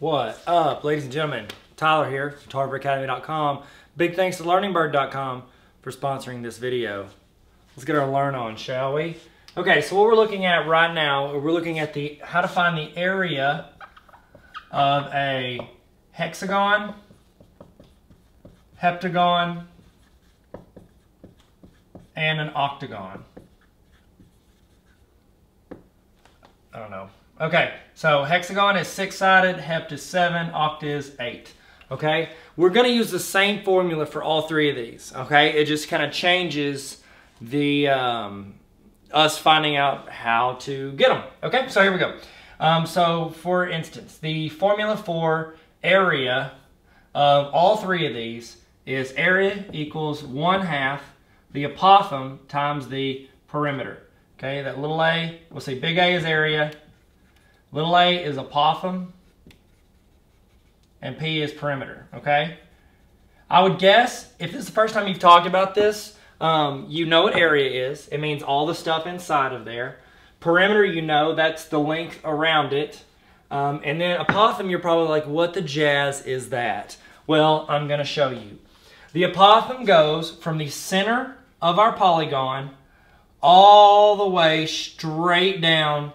What up, ladies and gentlemen? Tyler here, from TarverAcademy.com. Big thanks to LearningBird.com for sponsoring this video. Let's get our learn on, shall we? Okay, so what we're looking at right now, we're looking at the how to find the area of a hexagon, heptagon, and an octagon. I don't know. Okay, so hexagon is six-sided, hept is seven, oct is eight. Okay, we're to use the same formula for all three of these. Okay, it just kind of changes the um, us finding out how to get them. Okay, so here we go. Um, so for instance, the formula for area of all three of these is area equals one half the apothem times the perimeter. Okay, that little a, we'll say big A is area, Little a is apothem, and P is perimeter, okay? I would guess, if this is the first time you've talked about this, um, you know what area is. It means all the stuff inside of there. Perimeter, you know, that's the length around it. Um, and then apothem, you're probably like, what the jazz is that? Well, I'm going to show you. The apothem goes from the center of our polygon all the way straight down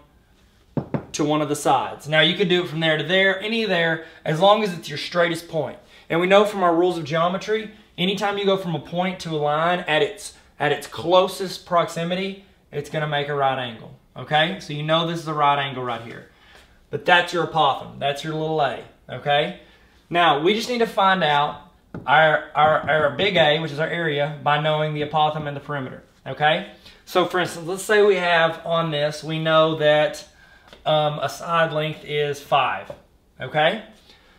to one of the sides. Now you could do it from there to there, any there, as long as it's your straightest point. And we know from our rules of geometry, anytime you go from a point to a line at its, at its closest proximity, it's gonna make a right angle, okay? So you know this is a right angle right here. But that's your apothem, that's your little a, okay? Now, we just need to find out our, our, our big A, which is our area, by knowing the apothem and the perimeter, okay? So for instance, let's say we have on this, we know that um, a side length is 5. Okay?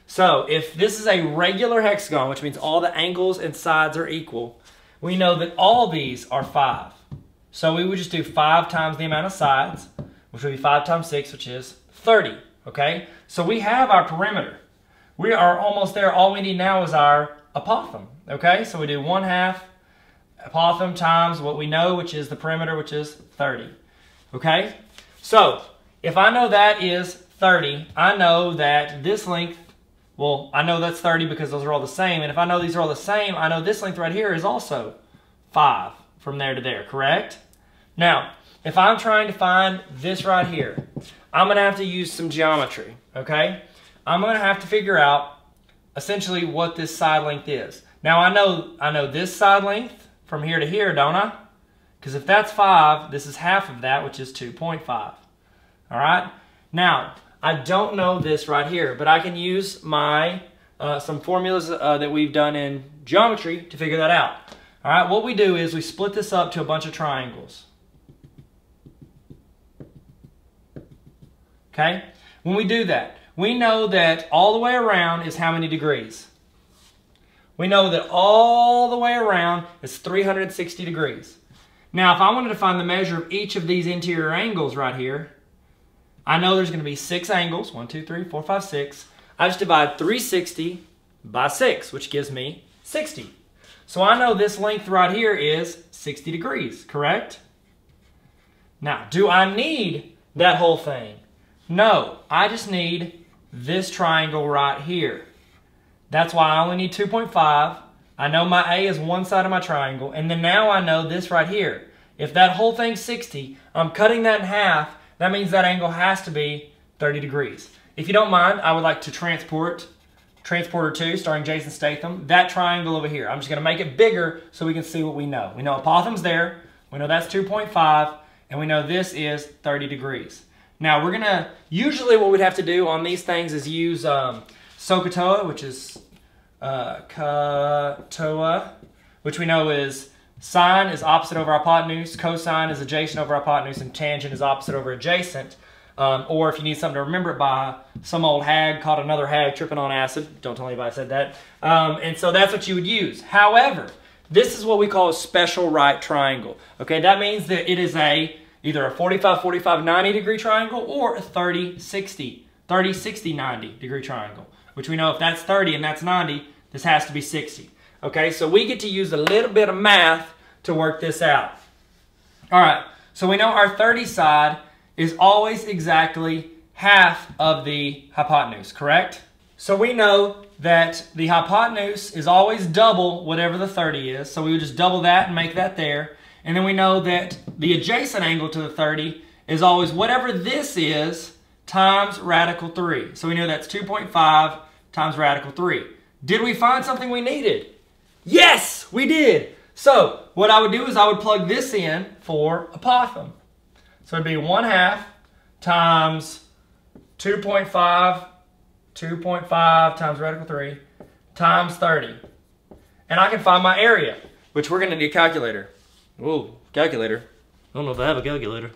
So if this is a regular hexagon, which means all the angles and sides are equal, we know that all these are 5. So we would just do 5 times the amount of sides, which would be 5 times 6, which is 30. Okay? So we have our perimeter. We are almost there. All we need now is our apothem. Okay? So we do 1 half apothem times what we know, which is the perimeter, which is 30. Okay? So if I know that is 30, I know that this length, well, I know that's 30 because those are all the same. And if I know these are all the same, I know this length right here is also 5 from there to there, correct? Now, if I'm trying to find this right here, I'm going to have to use some geometry, okay? I'm going to have to figure out essentially what this side length is. Now, I know, I know this side length from here to here, don't I? Because if that's 5, this is half of that, which is 2.5. All right. Now, I don't know this right here, but I can use my uh, some formulas uh, that we've done in geometry to figure that out. All right. What we do is we split this up to a bunch of triangles. Okay. When we do that, we know that all the way around is how many degrees? We know that all the way around is 360 degrees. Now, if I wanted to find the measure of each of these interior angles right here, I know there's going to be six angles. One, two, three, four, five, six. I just divide 360 by 6, which gives me 60. So I know this length right here is 60 degrees, correct? Now, do I need that whole thing? No, I just need this triangle right here. That's why I only need 2.5. I know my A is one side of my triangle, and then now I know this right here. If that whole thing's 60, I'm cutting that in half, that means that angle has to be 30 degrees. If you don't mind, I would like to transport Transporter 2 starring Jason Statham, that triangle over here. I'm just going to make it bigger so we can see what we know. We know apothem's there, we know that's 2.5, and we know this is 30 degrees. Now we're going to, usually what we'd have to do on these things is use um, SOHCAHTOA, which is uh, KAHTOA, which we know is Sine is opposite over hypotenuse, cosine is adjacent over hypotenuse, and tangent is opposite over adjacent. Um, or if you need something to remember it by, some old hag caught another hag tripping on acid. Don't tell anybody I said that. Um, and so that's what you would use. However, this is what we call a special right triangle. Okay, that means that it is a either a 45, 45, 90 degree triangle or a 30, 60, 30, 60, 90 degree triangle. Which we know if that's 30 and that's 90, this has to be 60. Okay, so we get to use a little bit of math to work this out. All right, so we know our 30 side is always exactly half of the hypotenuse, correct? So we know that the hypotenuse is always double whatever the 30 is. So we would just double that and make that there. And then we know that the adjacent angle to the 30 is always whatever this is times radical 3. So we know that's 2.5 times radical 3. Did we find something we needed? Yes, we did. So what I would do is I would plug this in for apothem. So it'd be 1 half times 2.5 2.5 times radical 3 times 30. And I can find my area, which we're going to need a calculator. Ooh, calculator. I don't know if I have a calculator.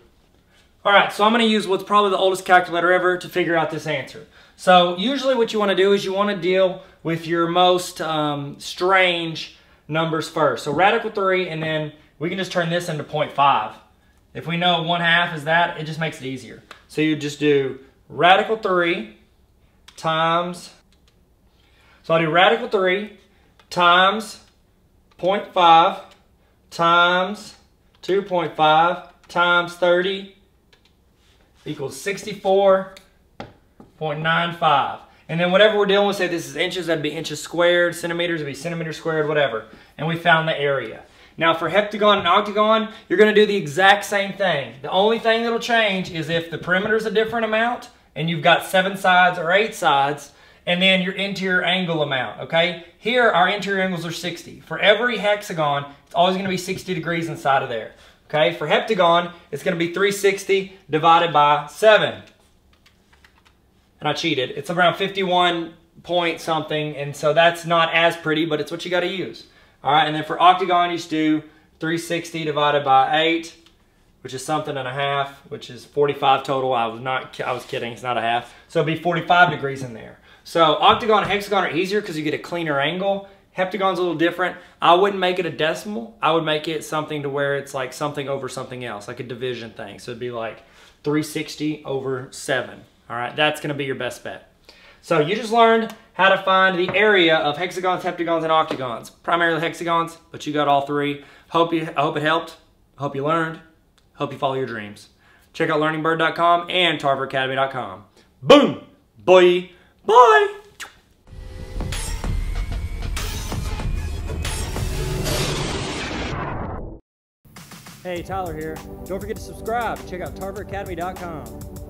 All right, so I'm going to use what's probably the oldest calculator ever to figure out this answer. So usually what you want to do is you want to deal with your most um, strange numbers first. So radical 3, and then we can just turn this into 0.5. If we know 1 half is that, it just makes it easier. So you just do radical 3 times, so I'll do radical 3 times 0.5 times 2.5 times 30 equals 64.95. And then whatever we're dealing with, say this is inches, that'd be inches squared, centimeters would be centimeters squared, whatever. And we found the area. Now for heptagon and octagon, you're gonna do the exact same thing. The only thing that'll change is if the perimeter is a different amount, and you've got seven sides or eight sides, and then your interior angle amount, okay? Here, our interior angles are 60. For every hexagon, it's always gonna be 60 degrees inside of there, okay? For heptagon, it's gonna be 360 divided by seven. And I cheated. It's around 51 point something, and so that's not as pretty, but it's what you gotta use. All right, and then for octagon, you just do 360 divided by eight, which is something and a half, which is 45 total. I was not, I was kidding, it's not a half. So it'd be 45 degrees in there. So octagon and hexagon are easier because you get a cleaner angle. Heptagon's a little different. I wouldn't make it a decimal. I would make it something to where it's like something over something else, like a division thing. So it'd be like 360 over 7. All right, that's going to be your best bet. So you just learned how to find the area of hexagons, heptagons, and octagons. Primarily hexagons, but you got all three. Hope you, I hope it helped. Hope you learned. Hope you follow your dreams. Check out learningbird.com and tarveracademy.com. Boom! Boy! Bye! Hey, Tyler here. Don't forget to subscribe. Check out tarveracademy.com.